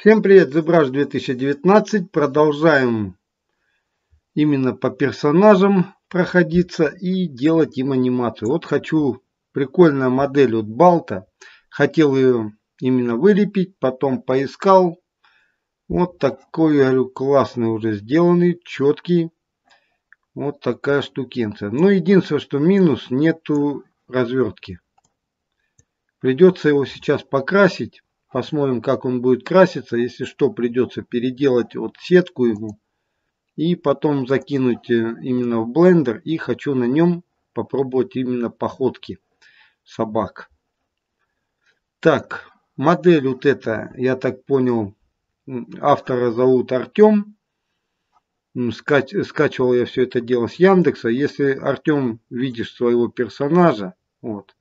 Всем привет, ZBrush 2019. Продолжаем именно по персонажам проходиться и делать им анимацию. Вот хочу прикольная модель от Балта. Хотел ее именно вылепить, потом поискал. Вот такой, я говорю, классный уже сделанный, четкий. Вот такая штукенция. Но единственное, что минус, нету развертки. Придется его сейчас покрасить. Посмотрим, как он будет краситься. Если что, придется переделать вот сетку ему. И потом закинуть э, именно в блендер. И хочу на нем попробовать именно походки собак. Так, модель вот эта, я так понял, автора зовут Артем. Скач, скачивал я все это дело с Яндекса. Если Артем видишь своего персонажа, вот,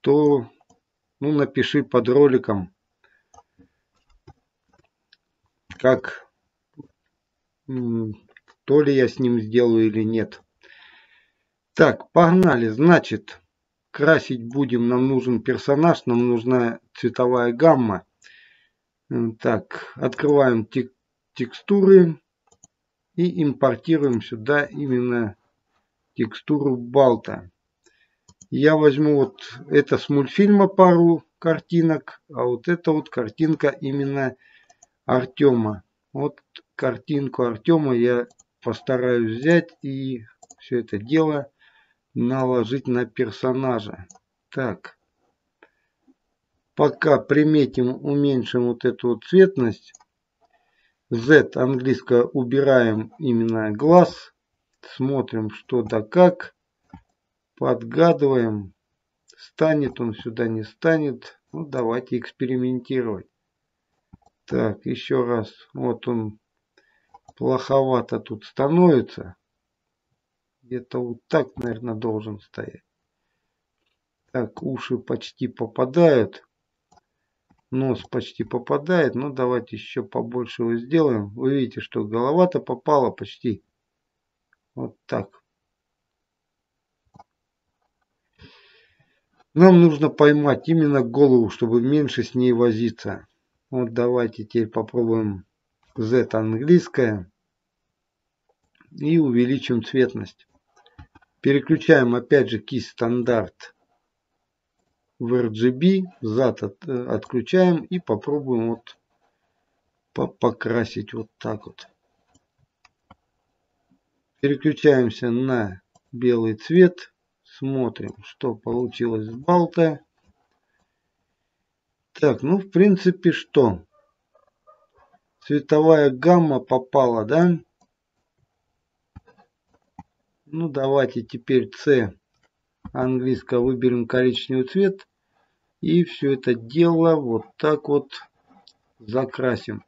то ну, напиши под роликом, как то ли я с ним сделаю или нет. Так, погнали. Значит, красить будем. Нам нужен персонаж, нам нужна цветовая гамма. Так, открываем тек текстуры и импортируем сюда именно текстуру балта. Я возьму вот это с мультфильма пару картинок, а вот это вот картинка именно Артема. Вот картинку Артема я постараюсь взять и все это дело наложить на персонажа. Так. Пока приметим, уменьшим вот эту вот цветность. Z английское убираем именно глаз. Смотрим что да как подгадываем. Станет он сюда, не станет. Ну, давайте экспериментировать. Так, еще раз. Вот он плоховато тут становится. Где-то вот так, наверное, должен стоять. Так, уши почти попадают. Нос почти попадает. Ну, давайте еще побольше его сделаем. Вы видите, что голова-то попала почти. Вот так. Нам нужно поймать именно голову, чтобы меньше с ней возиться. Вот давайте теперь попробуем Z английское. И увеличим цветность. Переключаем опять же кисть стандарт в RGB. Зад от, отключаем и попробуем вот покрасить вот так вот. Переключаемся на белый цвет. Смотрим, что получилось с Балта. Так, ну в принципе что? Цветовая гамма попала, да? Ну давайте теперь C английского выберем коричневый цвет. И все это дело вот так вот закрасим.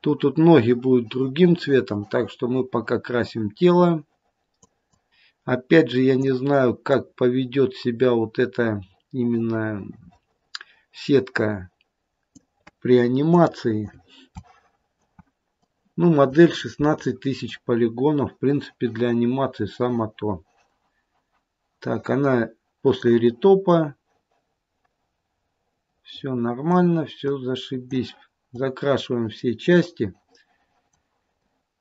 Тут вот ноги будут другим цветом, так что мы пока красим тело. Опять же, я не знаю, как поведет себя вот эта именно сетка при анимации. Ну, модель 16 тысяч полигонов, в принципе, для анимации само то. Так, она после ретопа. Все нормально, все зашибись. Закрашиваем все части.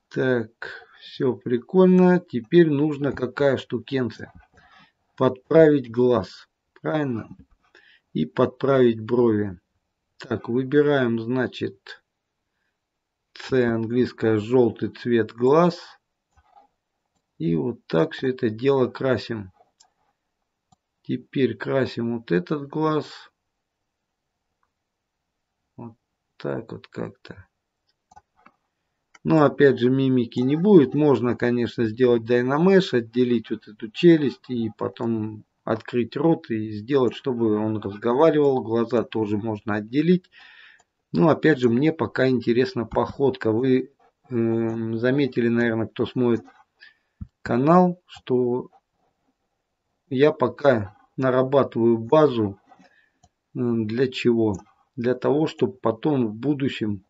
Так, все прикольно. Теперь нужно какая штукенция? Подправить глаз. Правильно? И подправить брови. Так, выбираем, значит, С английское желтый цвет глаз. И вот так все это дело красим. Теперь красим вот этот глаз. Вот так вот как-то. Но опять же мимики не будет. Можно, конечно, сделать Dynamash, отделить вот эту челюсть и потом открыть рот и сделать, чтобы он разговаривал. Глаза тоже можно отделить. Но опять же, мне пока интересна походка. Вы э, заметили, наверное, кто смотрит канал, что я пока нарабатываю базу. Для чего? Для того, чтобы потом в будущем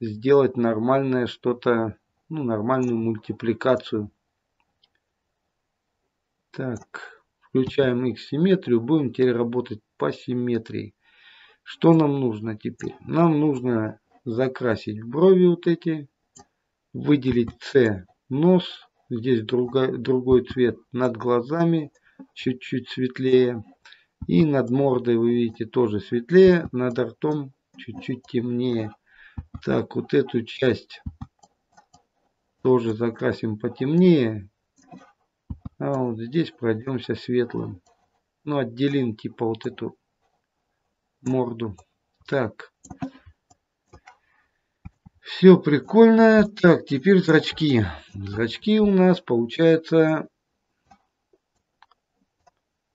сделать нормальное что-то, ну, нормальную мультипликацию. Так, включаем X-симметрию, будем теперь работать по симметрии. Что нам нужно теперь? Нам нужно закрасить брови вот эти, выделить С нос, здесь другой, другой цвет над глазами, чуть-чуть светлее. И над мордой вы видите тоже светлее, над ртом чуть-чуть темнее. Так, вот эту часть тоже закрасим потемнее. А вот здесь пройдемся светлым. Ну, отделим типа вот эту морду. Так. Все прикольно. Так, теперь зрачки. Зрачки у нас получается...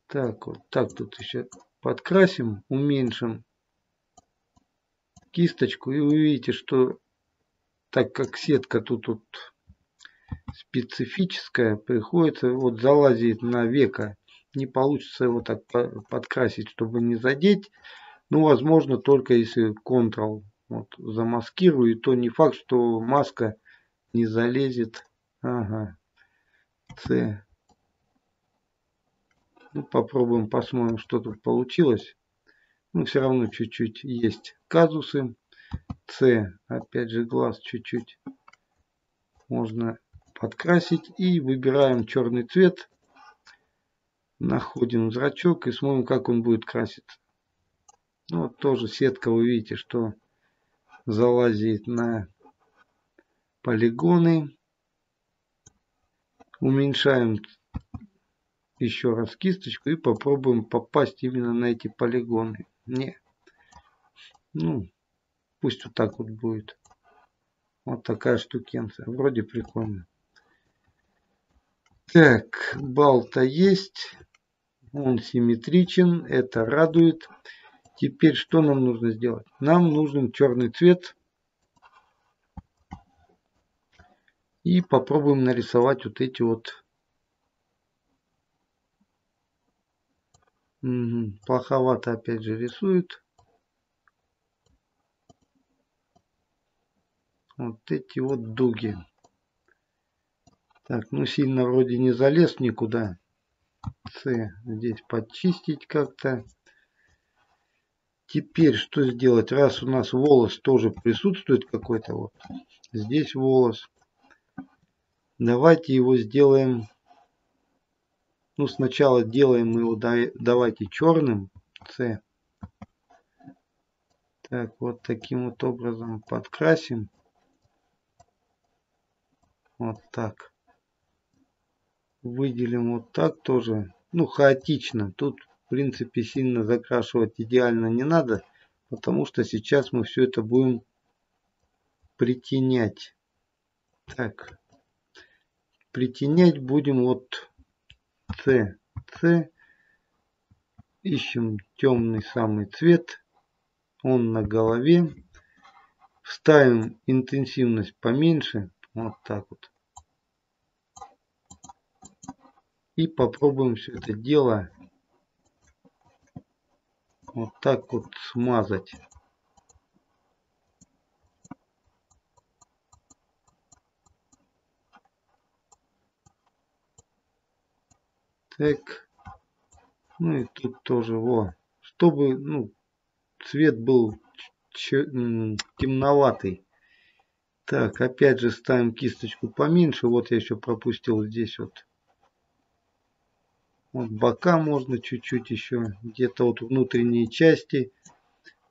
Так, вот так тут еще подкрасим, уменьшим кисточку. И вы видите, что так как сетка тут вот специфическая, приходится вот залазить на века. Не получится его так подкрасить, чтобы не задеть. Ну, возможно, только если Ctrl вот, замаскирую, и то не факт, что маска не залезет. Ага. C. Ну, попробуем, посмотрим, что тут получилось. Ну, все равно чуть-чуть есть казусы. С, опять же, глаз чуть-чуть можно подкрасить. И выбираем черный цвет. Находим зрачок и смотрим, как он будет краситься. Ну, вот тоже сетка, вы видите, что залазит на полигоны. Уменьшаем еще раз кисточку и попробуем попасть именно на эти полигоны. Не. Ну, пусть вот так вот будет. Вот такая штукенция. Вроде прикольно. Так, балта есть. Он симметричен. Это радует. Теперь что нам нужно сделать? Нам нужен черный цвет. И попробуем нарисовать вот эти вот Угу. Плоховато опять же рисует. Вот эти вот дуги. Так, ну сильно вроде не залез никуда. С здесь подчистить как-то. Теперь что сделать? Раз у нас волос тоже присутствует какой-то вот. Здесь волос. Давайте его сделаем ну, сначала делаем мы его, давайте черным. C. Так, вот таким вот образом подкрасим. Вот так. Выделим вот так тоже. Ну, хаотично. Тут, в принципе, сильно закрашивать идеально не надо. Потому что сейчас мы все это будем притенять. Так. Притенять будем вот с. С. Ищем темный самый цвет. Он на голове. Ставим интенсивность поменьше. Вот так вот. И попробуем все это дело вот так вот смазать. Так. Ну и тут тоже, во. Чтобы, ну, цвет был темноватый. Так, опять же ставим кисточку поменьше. Вот я еще пропустил здесь вот. Вот бока можно чуть-чуть еще. Где-то вот внутренние части.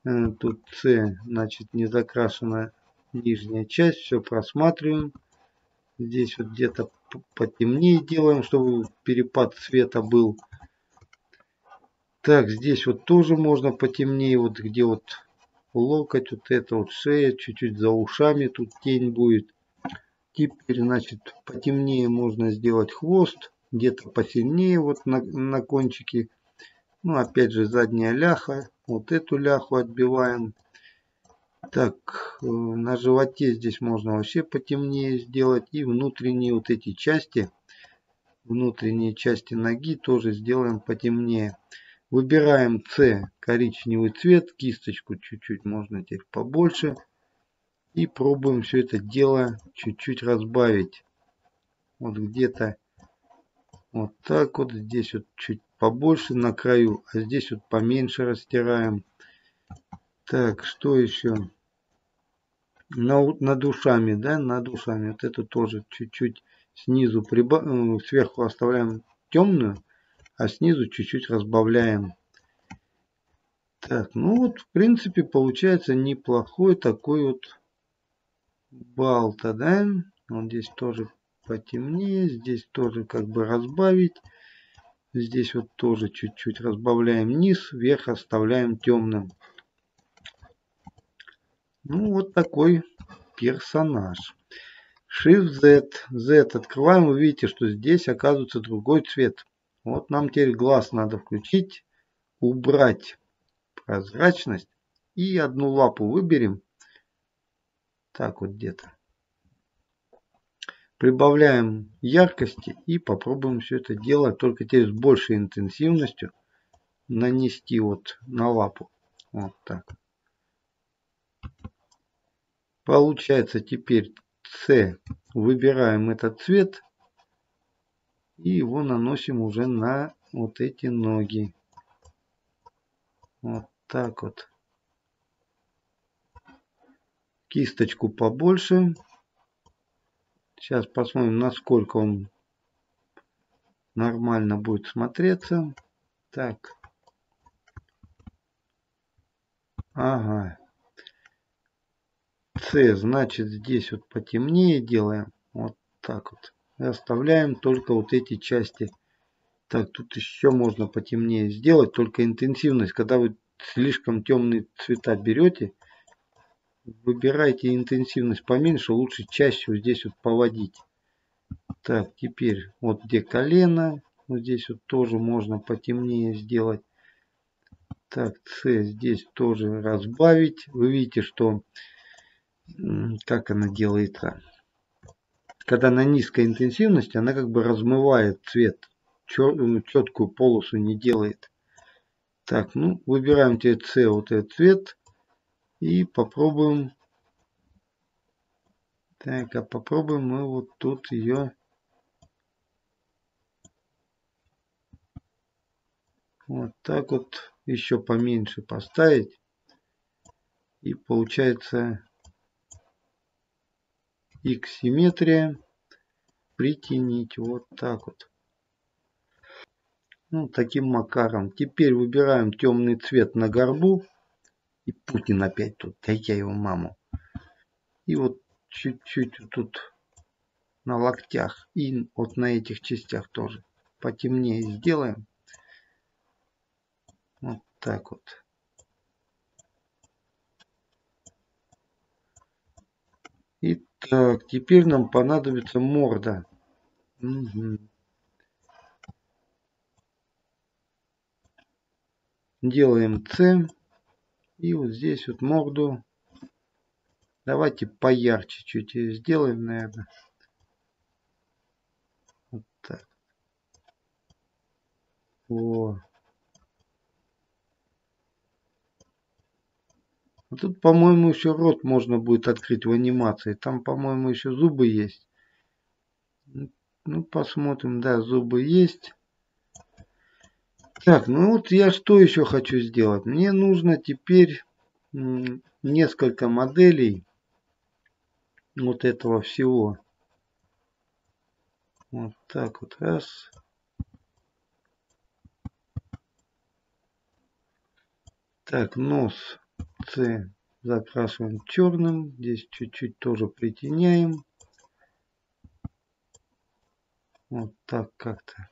Э, тут С, значит, не закрашена нижняя часть. Все просматриваем. Здесь вот где-то потемнее делаем, чтобы перепад цвета был. Так, здесь вот тоже можно потемнее, вот где вот локоть, вот это вот шея, чуть-чуть за ушами тут тень будет. Теперь, значит, потемнее можно сделать хвост, где-то посильнее вот на, на кончике. Ну, опять же, задняя ляха, вот эту ляху отбиваем. Так, э, на животе здесь можно вообще потемнее сделать. И внутренние вот эти части, внутренние части ноги тоже сделаем потемнее. Выбираем С, коричневый цвет, кисточку чуть-чуть можно теперь побольше. И пробуем все это дело чуть-чуть разбавить. Вот где-то вот так вот. Здесь вот чуть побольше на краю, а здесь вот поменьше растираем. Так, что еще? на, над ушами, да, над ушами. Вот это тоже чуть-чуть снизу прибав... Ну, сверху оставляем темную, а снизу чуть-чуть разбавляем. Так, ну вот, в принципе, получается неплохой такой вот балта, да. Вот здесь тоже потемнее, здесь тоже как бы разбавить. Здесь вот тоже чуть-чуть разбавляем низ, вверх оставляем темным. Ну, вот такой персонаж. Shift Z. Z открываем. Вы видите, что здесь оказывается другой цвет. Вот нам теперь глаз надо включить. Убрать прозрачность. И одну лапу выберем. Так вот где-то. Прибавляем яркости и попробуем все это дело только теперь с большей интенсивностью нанести вот на лапу. Вот так. Получается теперь С. Выбираем этот цвет. И его наносим уже на вот эти ноги. Вот так вот. Кисточку побольше. Сейчас посмотрим, насколько он нормально будет смотреться. Так. Ага. С, значит, здесь вот потемнее делаем. Вот так вот. И оставляем только вот эти части. Так, тут еще можно потемнее сделать, только интенсивность. Когда вы слишком темные цвета берете, выбирайте интенсивность поменьше, лучше чаще вот здесь вот поводить. Так, теперь вот где колено, вот здесь вот тоже можно потемнее сделать. Так, С здесь тоже разбавить. Вы видите, что как она делается. Когда на низкой интенсивности, она как бы размывает цвет. Четкую полосу не делает. Так, ну, выбираем теперь C, вот этот цвет. И попробуем. Так, а попробуем мы вот тут ее. Вот так вот еще поменьше поставить. И получается X симметрия. Притянить вот так вот. Ну, таким макаром. Теперь выбираем темный цвет на горбу. И Путин опять тут. Да я его маму. И вот чуть-чуть тут на локтях. И вот на этих частях тоже. Потемнее сделаем. Вот так вот. Так, теперь нам понадобится морда. Угу. Делаем С. И вот здесь вот морду. Давайте поярче чуть сделаем, наверное. Вот так. О. тут, по-моему, еще рот можно будет открыть в анимации. Там, по-моему, еще зубы есть. Ну, посмотрим. Да, зубы есть. Так, ну вот я что еще хочу сделать. Мне нужно теперь несколько моделей вот этого всего. Вот так вот. Раз. Так, нос. С закрашиваем черным. Здесь чуть-чуть тоже притеняем. Вот так как-то.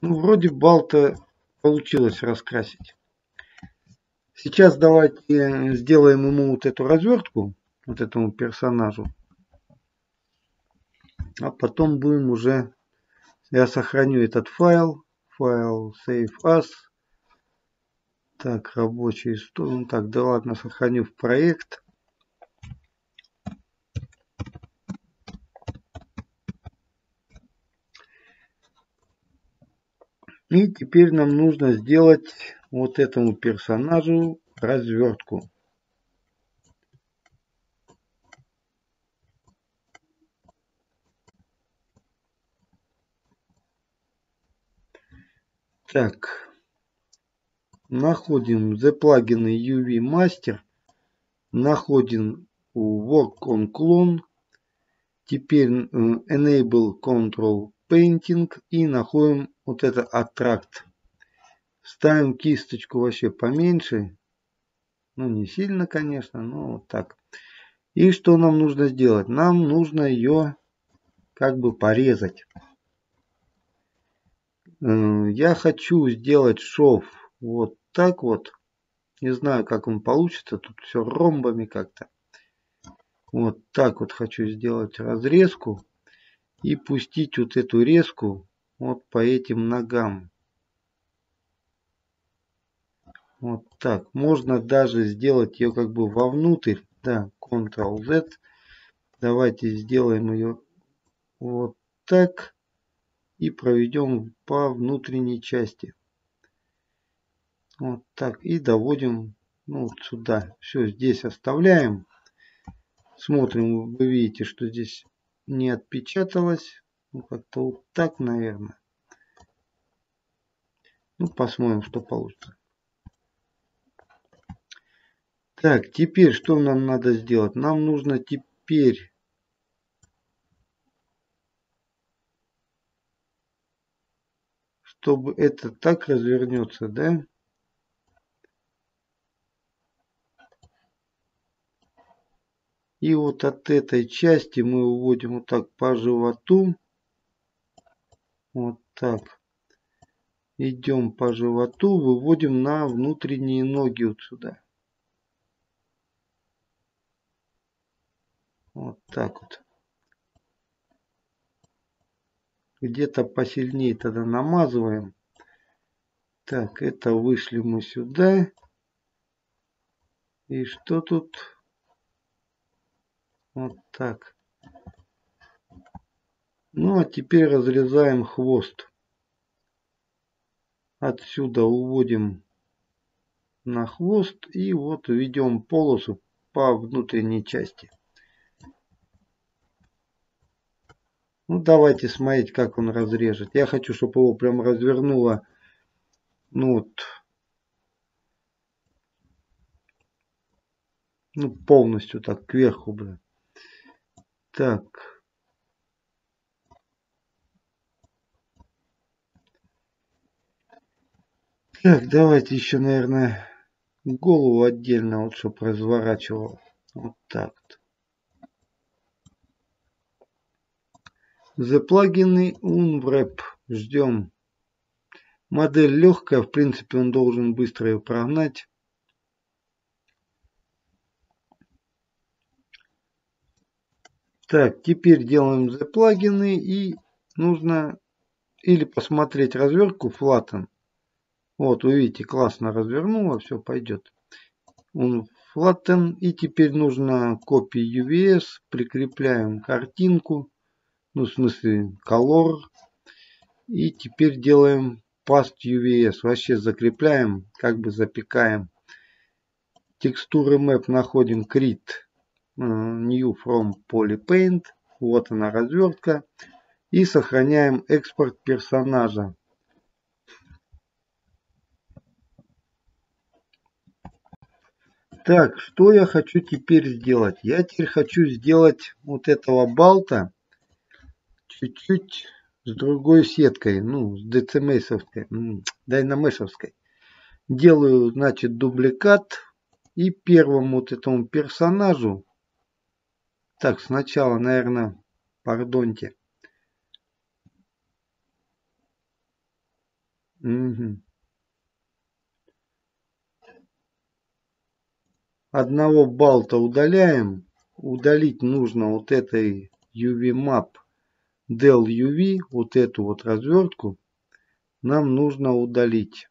Ну, вроде балта получилось раскрасить. Сейчас давайте сделаем ему вот эту развертку, вот этому персонажу. А потом будем уже, я сохраню этот файл, файл save as. Так, рабочий стол. Ну так, да ладно, сохраню в проект. И теперь нам нужно сделать вот этому персонажу развертку. Так, находим the плагины UV Master. находим Work on Clone. Теперь Enable Control Painting и находим вот это Attract. Ставим кисточку вообще поменьше. Ну, не сильно, конечно, но вот так. И что нам нужно сделать? Нам нужно ее как бы порезать. Э, я хочу сделать шов вот так вот. Не знаю, как он получится. Тут все ромбами как-то. Вот так вот хочу сделать разрезку. И пустить вот эту резку вот по этим ногам. Вот так. Можно даже сделать ее как бы вовнутрь. Да, Ctrl-Z. Давайте сделаем ее вот так. И проведем по внутренней части. Вот так. И доводим ну, вот сюда. Все, здесь оставляем. Смотрим, вы видите, что здесь не отпечаталось. Ну, как-то вот так, наверное. Ну, посмотрим, что получится. Так, теперь что нам надо сделать? Нам нужно теперь чтобы это так развернется, да? И вот от этой части мы уводим вот так по животу. Вот так. Идем по животу, выводим на внутренние ноги вот сюда. Вот так вот. Где-то посильнее тогда намазываем. Так, это вышли мы сюда. И что тут? Вот так. Ну а теперь разрезаем хвост. Отсюда уводим на хвост и вот ведем полосу по внутренней части. Ну, давайте смотреть, как он разрежет. Я хочу, чтобы его прям развернуло. Ну, вот. Ну, полностью так, кверху, блин. Так. Так, давайте еще, наверное, голову отдельно, вот, чтобы разворачивал. Вот так вот. Заплагенный Unwrap. Ждем. Модель легкая, в принципе он должен быстро ее прогнать. Так, теперь делаем заплагены и нужно или посмотреть развертку Flatten. Вот, вы видите, классно развернуло, все пойдет. Он Flatten. И теперь нужно копии UVS, прикрепляем картинку ну, в смысле, color. И теперь делаем past UVS. Вообще закрепляем, как бы запекаем. Текстуры map находим crit new from polypaint. Вот она развертка. И сохраняем экспорт персонажа. Так, что я хочу теперь сделать? Я теперь хочу сделать вот этого балта чуть-чуть с другой сеткой, ну, с DCMS-овской, Dynameshовской. Делаю, значит, дубликат и первому вот этому персонажу, так, сначала, наверное, пардоньте. Угу. Одного балта удаляем. Удалить нужно вот этой UV Map del UV, вот эту вот развертку, нам нужно удалить.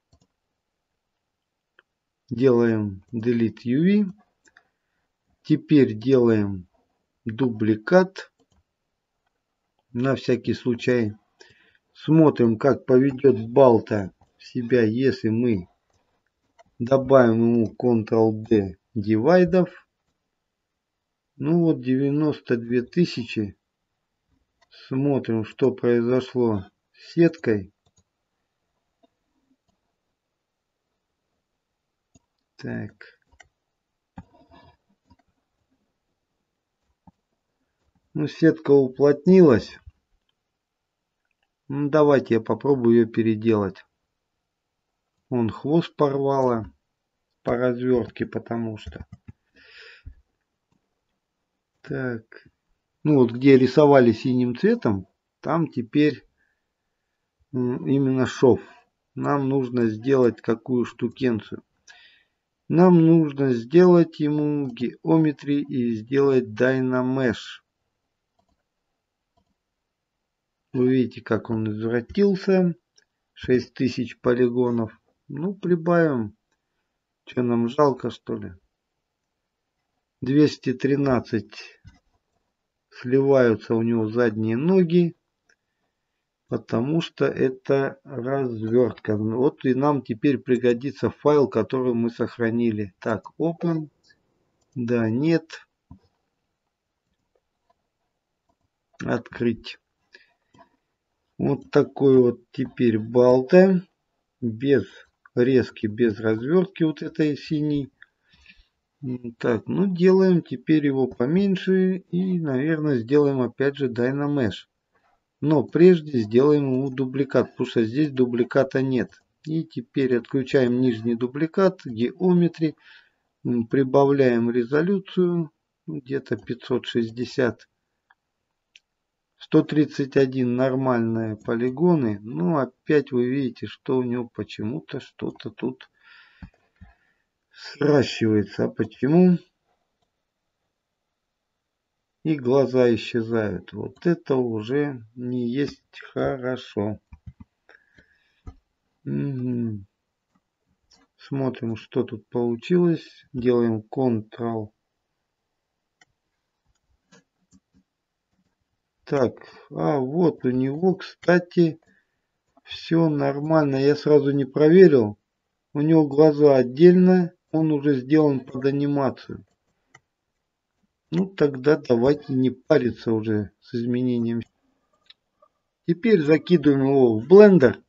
Делаем delete UV. Теперь делаем дубликат. На всякий случай. Смотрим, как поведет Балта себя, если мы добавим ему Ctrl-D дивайдов. Ну вот 92 тысячи Смотрим, что произошло с сеткой. Так. Ну, сетка уплотнилась. Ну, давайте я попробую ее переделать. Он хвост порвала по развертке, потому что. Так. Ну вот где рисовали синим цветом, там теперь именно шов. Нам нужно сделать какую штукенцию. Нам нужно сделать ему геометрии и сделать Dynamesh. Вы видите, как он извратился. 6000 полигонов. Ну, прибавим. Что, нам жалко, что ли? 213 сливаются у него задние ноги, потому что это развертка. Вот и нам теперь пригодится файл, который мы сохранили. Так, open. Да, нет. Открыть. Вот такой вот теперь балта. Без резки, без развертки вот этой синей. Так, ну делаем теперь его поменьше и, наверное, сделаем опять же Dynamesh. Но прежде сделаем ему дубликат, потому что здесь дубликата нет. И теперь отключаем нижний дубликат, геометри, прибавляем резолюцию, где-то 560. 131 нормальные полигоны. Ну, опять вы видите, что у него почему-то что-то тут сращивается. А почему? И глаза исчезают. Вот это уже не есть хорошо. Угу. Смотрим, что тут получилось. Делаем Ctrl. Так, а вот у него, кстати, все нормально. Я сразу не проверил. У него глаза отдельно он уже сделан под анимацию. Ну тогда давайте не париться уже с изменением. Теперь закидываем его в блендер.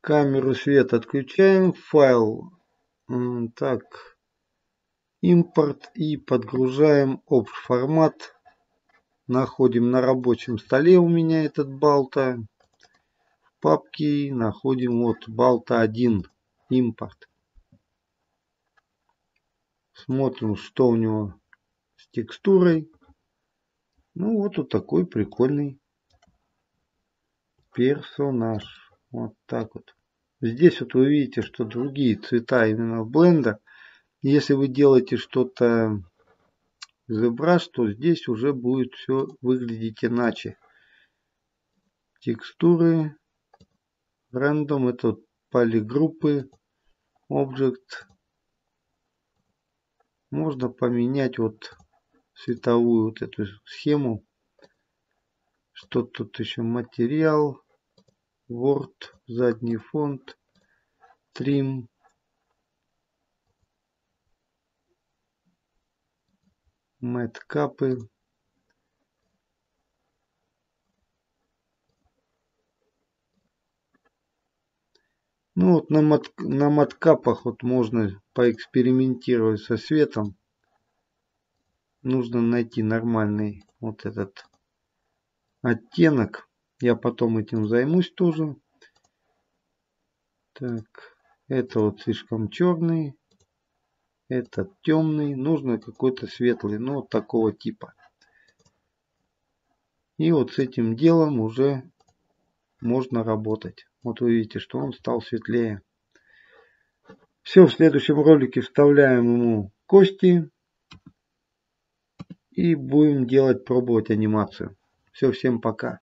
Камеру свет отключаем. Файл. Так. Импорт и подгружаем общий формат. Находим на рабочем столе у меня этот балта. В папке находим вот балта 1 импорт. Смотрим, что у него с текстурой. Ну, вот вот такой прикольный персонаж. Вот так вот. Здесь вот вы видите, что другие цвета именно в Blender. Если вы делаете что-то ZBrush, то здесь уже будет все выглядеть иначе. Текстуры, рандом, это вот полигруппы, Object. Можно поменять вот световую вот эту схему. Что тут еще? Материал, Word, задний фонд, Trim. Мэткапы. Ну вот на, мат, на маткапах вот можно поэкспериментировать со светом. Нужно найти нормальный вот этот оттенок. Я потом этим займусь тоже. Так, это вот слишком черный. Этот темный. Нужно какой-то светлый, ну вот такого типа. И вот с этим делом уже можно работать. Вот вы видите, что он стал светлее. Все, в следующем ролике вставляем ему кости. И будем делать, пробовать анимацию. Все, всем пока.